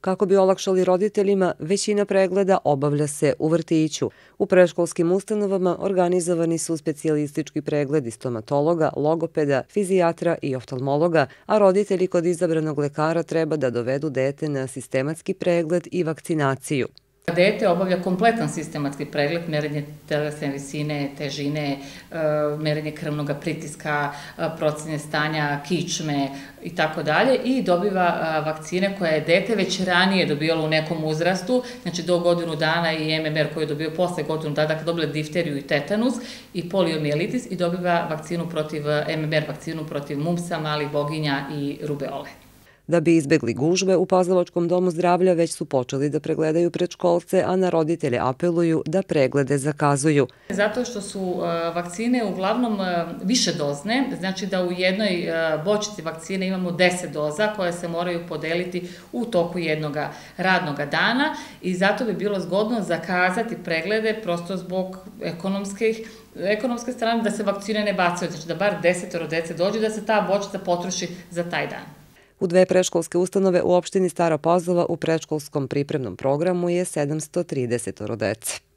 Kako bi olakšali roditeljima, većina pregleda obavlja se u vrtiću. U preškolskim ustanovama organizovani su specijalistički pregledi stomatologa, logopeda, fizijatra i oftalmologa, a roditelji kod izabranog lekara treba da dovedu dete na sistematski pregled i vakcinaciju. Dete obavlja kompletan sistematski pregled, merenje telesne visine, težine, e, merenje krvnog pritiska, e, procene stanja, kičme i tako dalje i dobiva e, vakcine koje je dete već ranije dobijalo u nekom uzrastu, znači do godinu dana i MMR koji je dobio posle godinu dana, dakle dobile difteriju i tetanus i poliomijelitis i dobiva vakcinu protiv MMR, vakcinu protiv mumsa, malih boginja i rubeole. Da bi izbegli gužve, u Pazlovačkom domu zdravlja već su počeli da pregledaju predškolce, a na roditelje apeluju da preglede zakazuju. Zato što su uh, vakcine uglavnom uh, više dozne, znači da u jednoj uh, bočici vakcine imamo 10 doza koje se moraju podeliti u toku jednog radnog dana i zato bi bilo zgodno zakazati preglede prosto zbog ekonomskih ekonomske strane da se vakcine ne bacaju, znači da bar desetoro dece dođe da se ta bočica potroši za taj dan. U dve preškolske ustanove u opštini Stara Pazova u preškolskom pripremnom programu je 730 dece.